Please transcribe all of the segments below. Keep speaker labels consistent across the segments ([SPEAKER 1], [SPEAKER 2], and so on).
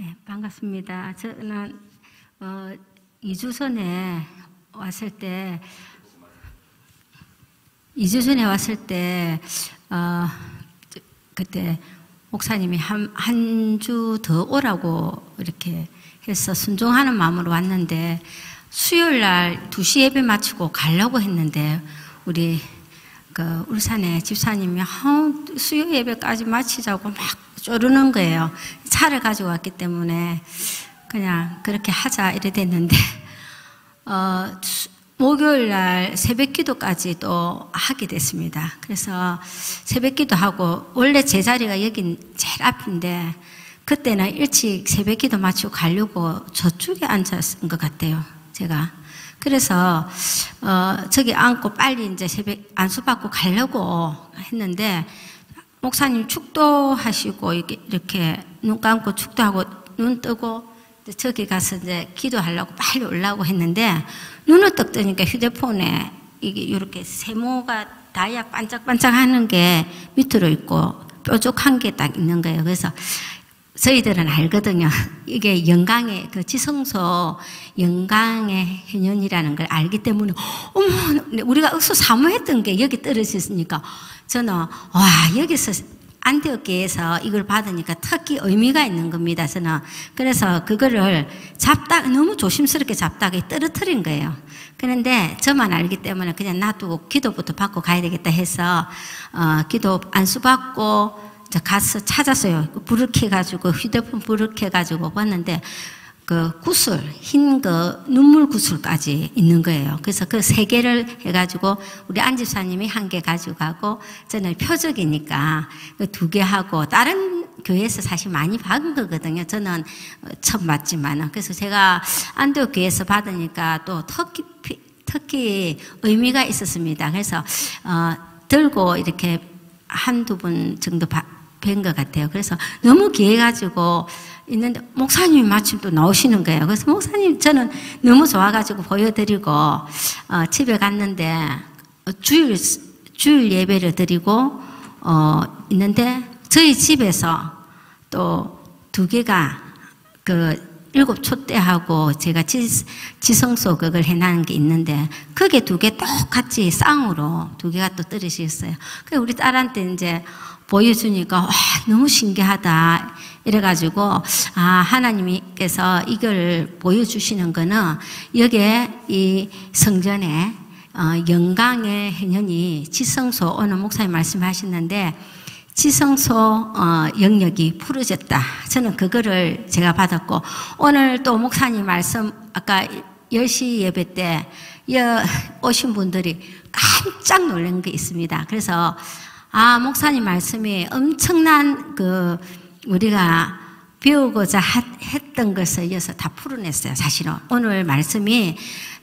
[SPEAKER 1] 네, 반갑습니다. 저는 어, 2주 전에 왔을 때 2주 전에 왔을 때 어, 그때 목사님이 한 한 주 더 오라고 이렇게 해서 순종하는 마음으로 왔는데 수요일 날 2시 예배 마치고 가려고 했는데 우리 그 울산의 집사님이 아, 수요 예배까지 마치자고 막 쪼르는 거예요. 차를 가지고 왔기 때문에 그냥 그렇게 하자 이래 됐는데 어, 목요일 날 새벽 기도까지 또 하게 됐습니다. 그래서 새벽 기도하고 원래 제 자리가 여긴 제일 앞인데 그때는 일찍 새벽 기도 마치고 가려고 저쪽에 앉았은 것 같아요. 제가. 그래서 어, 저기 앉고 빨리 이제 새벽 안수 받고 가려고 했는데 목사님 축도하시고 이렇게 눈 감고 축도하고 눈 뜨고 저기 가서 이제 기도하려고 빨리 올라고 했는데 눈을 떡 뜨니까 휴대폰에 이게 이렇게 세모가 다이아 반짝반짝 하는 게 밑으로 있고 뾰족한 게 딱 있는 거예요. 그래서 저희들은 알거든요. 이게 영광의 그 지성소 영광의 해년이라는 걸 알기 때문에 어머 우리가 억수 사모했던 게 여기 떨어졌으니까 저는 와 여기서 안티옥교에서 이걸 받으니까 특히 의미가 있는 겁니다. 저는 그래서 그거를 잡다 너무 조심스럽게 잡다가 떨어뜨린 거예요. 그런데 저만 알기 때문에 그냥 놔두고 기도부터 받고 가야 되겠다 해서 어, 기도 안수 받고 가서 찾았어요. 불을 켜가지고 휴대폰 불을 켜가지고 봤는데 그 구슬, 흰 그 눈물 구슬까지 있는 거예요. 그래서 그 세 개를 해가지고 우리 안 집사님이 한 개 가지고 가고 저는 표적이니까 그두개 하고 다른 교회에서 사실 많이 받은 거거든요. 저는 처음 받지만 그래서 제가 안도 교회에서 받으니까 또 특히 특히 의미가 있었습니다. 그래서 어, 들고 이렇게 한두 번 정도 뵌 것 같아요. 그래서 너무 귀해가지고 있는데 목사님이 마침 또 나오시는 거예요. 그래서 목사님 저는 너무 좋아가지고 보여드리고 어, 집에 갔는데 어, 주일 주일 예배를 드리고 어, 있는데 저희 집에서 또 두 개가 그 일곱 촛대하고 제가 지, 지성소 그걸 해놓은 게 있는데 그게 두 개 똑같이 쌍으로 두 개가 또 떨어지셨어요. 그 우리 딸한테 이제 보여주니까 와, 너무 신기하다. 이래가지고 아 하나님께서 이걸 보여주시는 거는 여기에 이 성전에 어, 영광의 해년이 지성소 오늘 목사님 말씀하셨는데 지성소 어, 영역이 풀어졌다. 저는 그거를 제가 받았고 오늘 또 목사님 말씀 아까 10시 예배 때 오신 분들이 깜짝 놀란 게 있습니다. 그래서 아 목사님 말씀이 엄청난 그 우리가 배우고자 했던 것을 이어서 다 풀어냈어요. 사실은 오늘 말씀이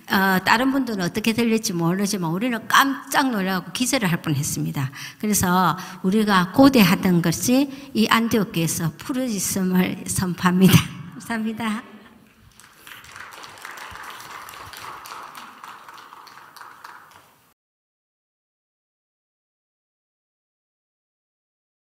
[SPEAKER 1] 어, 다른 분들은 어떻게 들릴지 모르지만 우리는 깜짝 놀라고 기절을 할 뻔했습니다. 그래서 우리가 고대하던 것이 이 안디옥교에서 풀어졌음을 선포합니다. 감사합니다.